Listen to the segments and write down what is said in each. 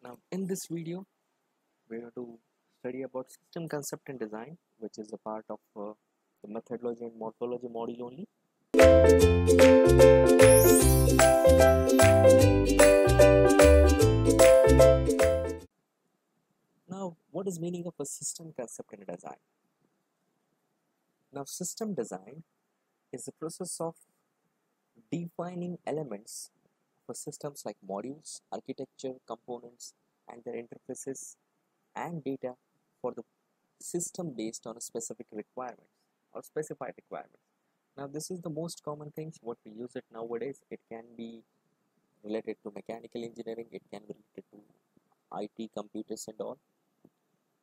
Now in this video we're to study about system concept and design which is a part of uh, the methodology and morphology module only. Now what is meaning of a system concept and design? Now system design is the process of defining elements for systems like modules, architecture, components, and their interfaces and data for the system based on a specific requirements or specified requirements. Now this is the most common things what we use it nowadays. It can be related to mechanical engineering, it can be related to IT, computers and all.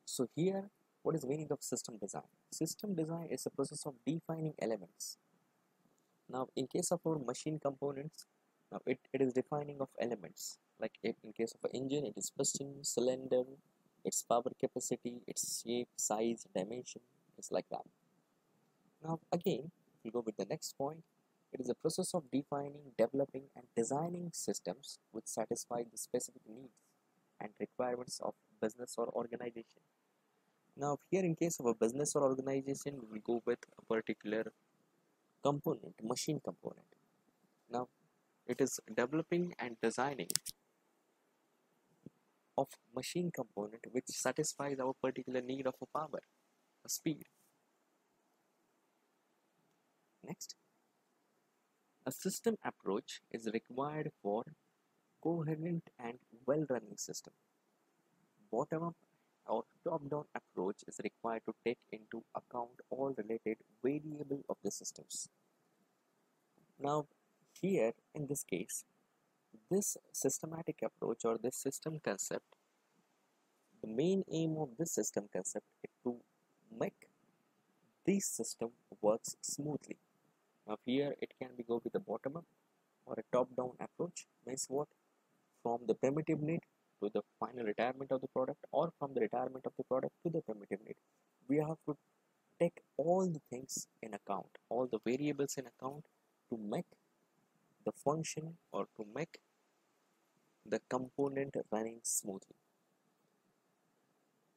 So here what is meaning of system design? System design is a process of defining elements. Now in case of our machine components, now it, it is defining of elements. Like in case of an engine it is piston cylinder its power capacity its shape size dimension is like that. Now again if we go with the next point it is a process of defining developing and designing systems which satisfy the specific needs and requirements of business or organization. Now here in case of a business or organization we will go with a particular component machine component. Now it is developing and designing of machine component which satisfies our particular need of a power, a speed. Next, a system approach is required for coherent and well-running system. Bottom-up or top-down approach is required to take into account all related variable of the systems. Now, here in this case, this systematic approach or this system concept, the main aim of this system concept is to make this system works smoothly. Now here it can be go with a bottom up or a top down approach means what from the primitive need to the final retirement of the product or from the retirement of the product to the primitive need. We have to take all the things in account, all the variables in account to make the function or to make the component running smoothly.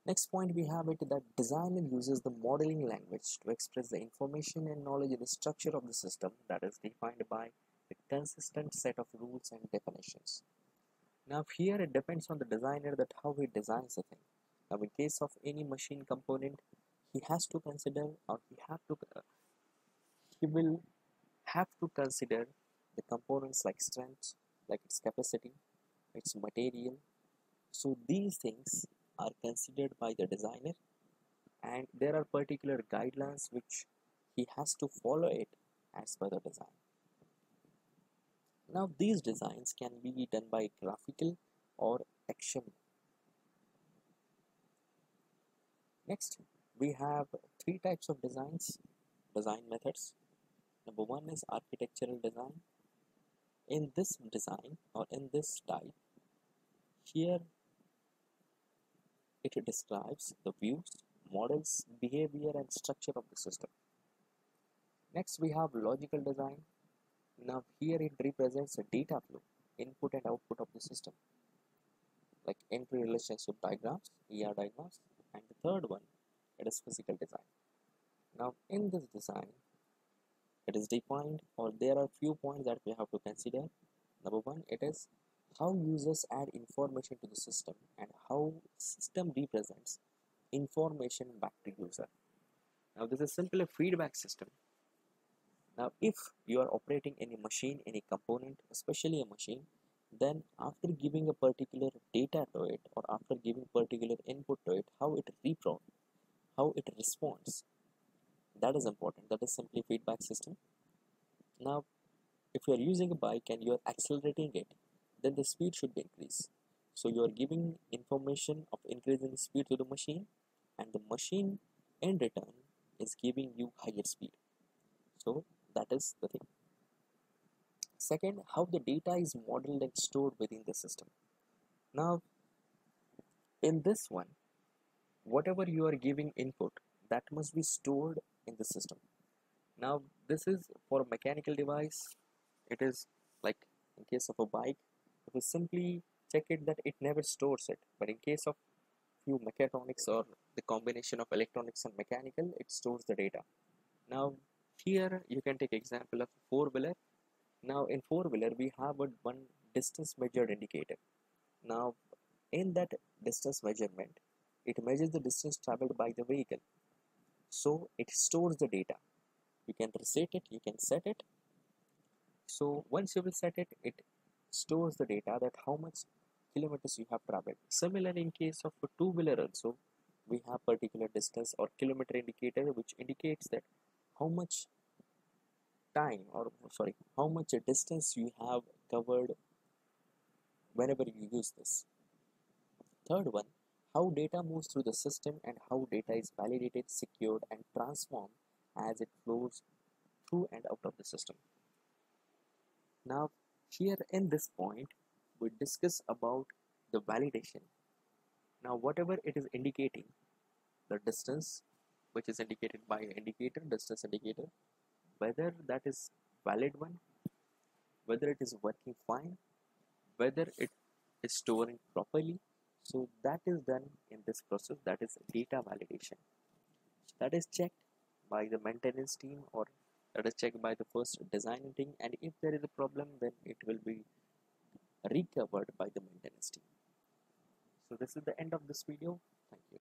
Next point we have it that designer uses the modeling language to express the information and knowledge in the structure of the system that is defined by a consistent set of rules and definitions. Now here it depends on the designer that how he designs the thing. Now in case of any machine component he has to consider or he have to uh, he will have to consider the components like strength, like its capacity, its material. So these things are considered by the designer and there are particular guidelines which he has to follow it as per the design. Now these designs can be done by graphical or action. Next we have three types of designs, design methods. Number one is architectural design. In this design or in this type, here it describes the views, models, behavior and structure of the system. Next we have logical design. Now here it represents a data flow, input and output of the system like entry relationship diagrams, ER diagrams and the third one it is physical design. Now in this design it is defined or there are few points that we have to consider. Number one it is how users add information to the system and how system represents information back to user. Now this is simply a feedback system. Now if you are operating any machine, any component, especially a machine, then after giving a particular data to it or after giving particular input to it, how it repro, how it responds, that is important. That is simply feedback system. Now if you are using a bike and you are accelerating it, then the speed should be increased. So you are giving information of increasing speed to the machine and the machine in return is giving you higher speed. So that is the thing. Second, how the data is modeled and stored within the system. Now, in this one, whatever you are giving input, that must be stored in the system. Now, this is for a mechanical device. It is like in case of a bike, if we simply check it that it never stores it. But in case of few mechatronics or the combination of electronics and mechanical it stores the data. Now here you can take example of four wheeler now in four wheeler we have a one distance measured indicator. Now in that distance measurement it measures the distance traveled by the vehicle so it stores the data. You can reset it you can set it. So once you will set it it stores the data that how much kilometers you have traveled. Similarly in case of a two-wheeler also we have particular distance or kilometer indicator which indicates that how much time or sorry how much distance you have covered whenever you use this. Third one how data moves through the system and how data is validated secured and transformed as it flows through and out of the system. Now here in this point we discuss about the validation. Now whatever it is indicating the distance which is indicated by indicator distance indicator whether that is valid one whether it is working fine whether it is storing properly so that is done in this process that is data validation. That is checked by the maintenance team or that is checked by the first design team and if there is a problem then it will be recovered by the maintenance team. So this is the end of this video. Thank you